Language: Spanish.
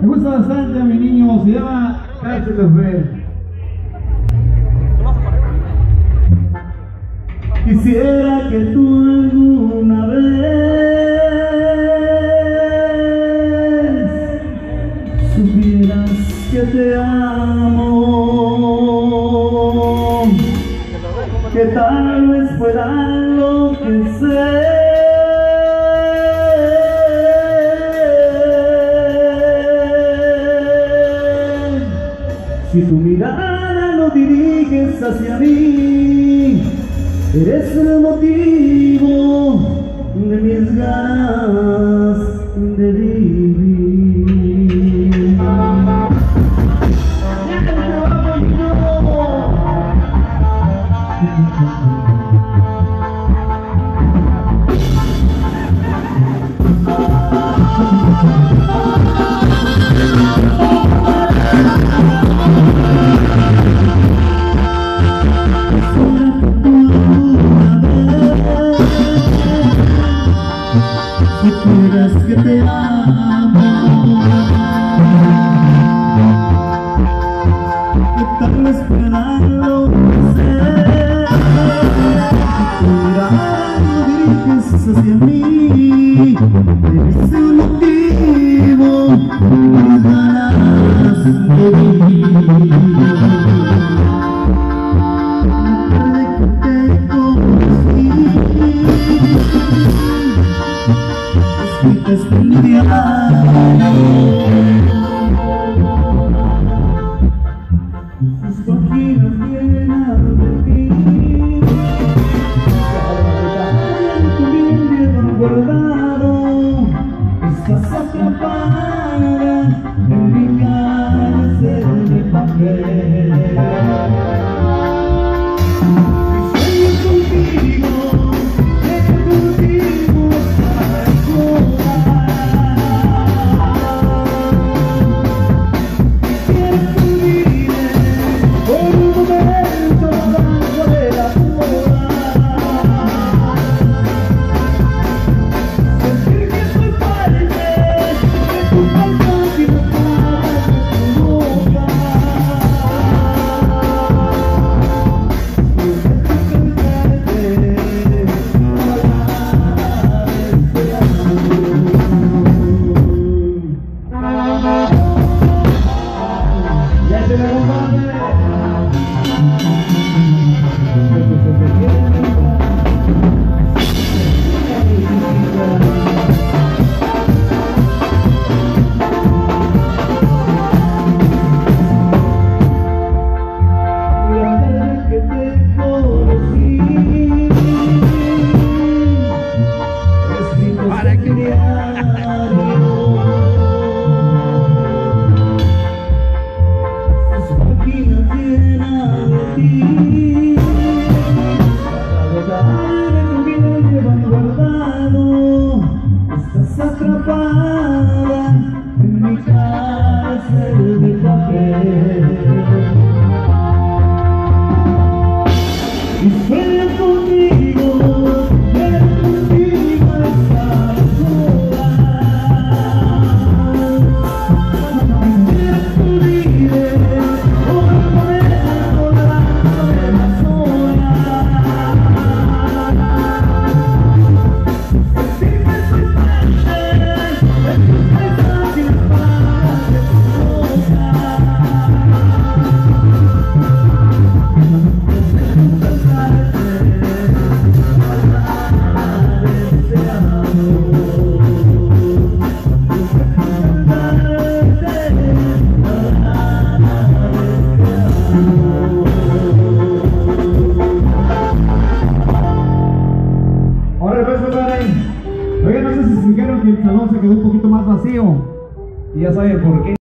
Me gusta bastante a mi niño, se llama Cacho. Quisiera que tú alguna vez supieras que te amo, que tal vez pueda Si tu mirada lo diriges hacia mí, eres el motivo de mis ganas de vivir. Diriges hacia mí Eres el motivo de mis ganas de vivir Desde que te sus llenas de ti goodbye. Si se fijaron que el salón se quedó un poquito más vacío. Y ya saben por qué.